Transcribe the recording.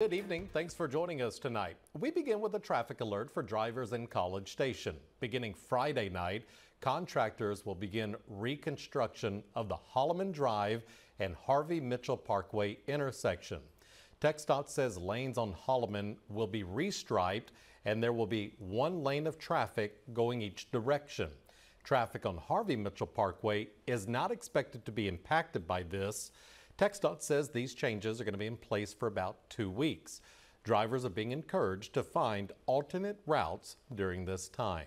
Good evening. Thanks for joining us tonight. We begin with a traffic alert for drivers in College Station. Beginning Friday night, contractors will begin reconstruction of the Holleman Drive and Harvey Mitchell Parkway intersection. TxDOT says lanes on Holleman will be restriped and there will be one lane of traffic going each direction. Traffic on Harvey Mitchell Parkway is not expected to be impacted by this. TxDOT says these changes are going to be in place for about two weeks. Drivers are being encouraged to find alternate routes during this time.